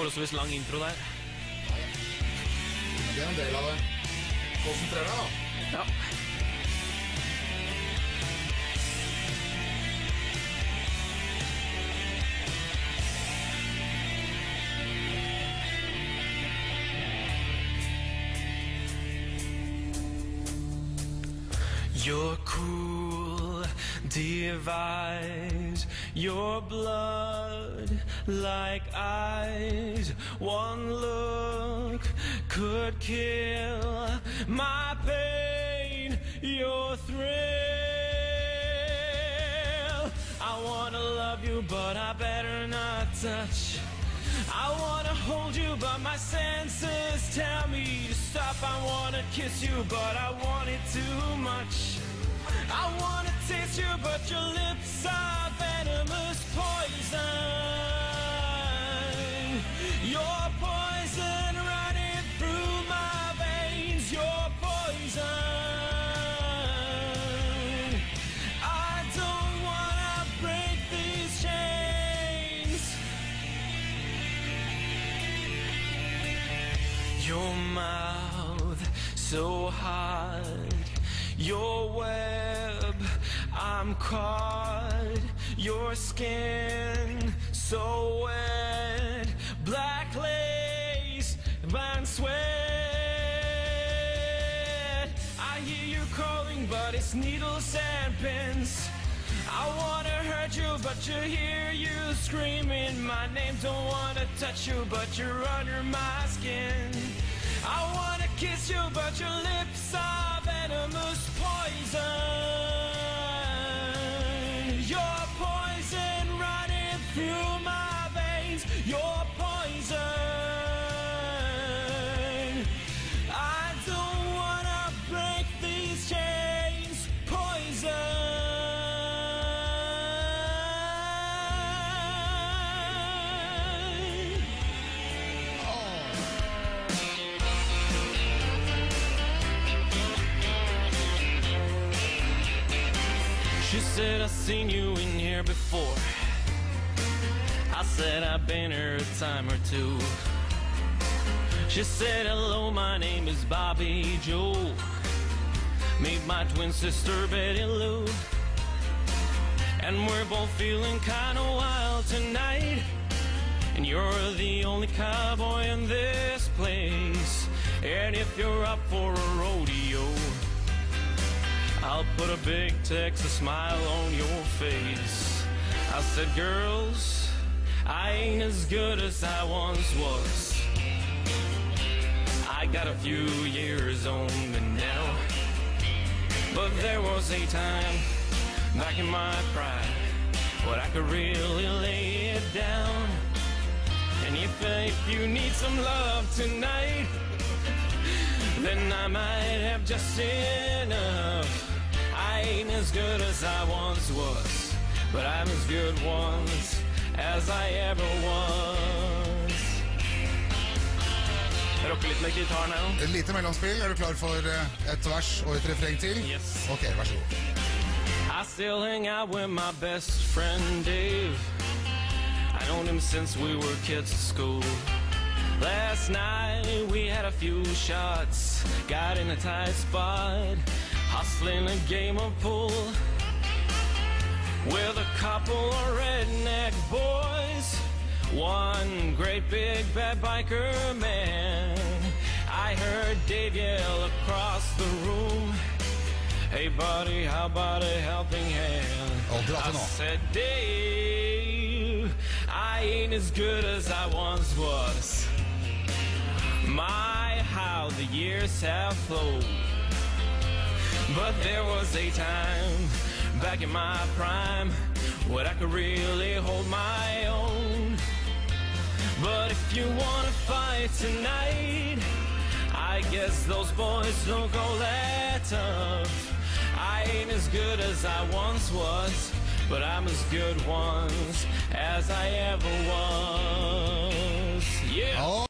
forholdsvis lang intro der. Det er en del av det. Konsentrer deg, da. Ja. You're cool device, your blood like eyes. One look could kill my pain, your thrill. I wanna love you, but I better not touch. I wanna hold you, but my senses tell me to stop. I wanna kiss you, but I want it too much. I wanna taste you, but your lips are venomous poison. Your poison running through my veins. Your poison. I don't wanna break these chains. Your mouth so hard, your web, I'm caught. Your skin so wet, black lace, and sweat. I hear you calling, but it's needles and pins. I wanna hurt you, but you hear you screaming my name. Don't wanna touch you, but you're under my skin. I wanna kiss you, said, I've seen you in here before. I said, I've been here a time or two. She said, hello, my name is Bobby Joe. Meet my twin sister, Betty Lou. And we're both feeling kinda wild tonight. And you're the only cowboy in this place. And if you're up for a rodeo, I'll put a big Texas smile on your face. I said, girls, I ain't as good as I once was. I got a few years on me now. But there was a time back in my pride when I could really lay it down. And if, if you need some love tonight, then I might have just enough. As good as I once was, but I'm as good once as I ever was. Rocker litt med gitaren her nå. Et lite mellomspill. Er du klar for eh, et vers og et refreng til? Yes. Ok, vær så god. I still hang out with my best friend Dave. I known him since we were kids at school. Last night we had a few shots, got in a tight spot, hustling a game of pool with a couple of redneck boys. One great big bad biker man. I heard Dave yell across the room. Hey buddy, how about a helping hand? Oh, I said, Dave, I ain't as good as I once was. My, how the years have flown. But there was a time back in my prime when I could really hold my own. But if you wanna fight tonight, I guess those boys don't go that tough. I ain't as good as I once was, but I'm as good once as I ever was. Yeah! Oh.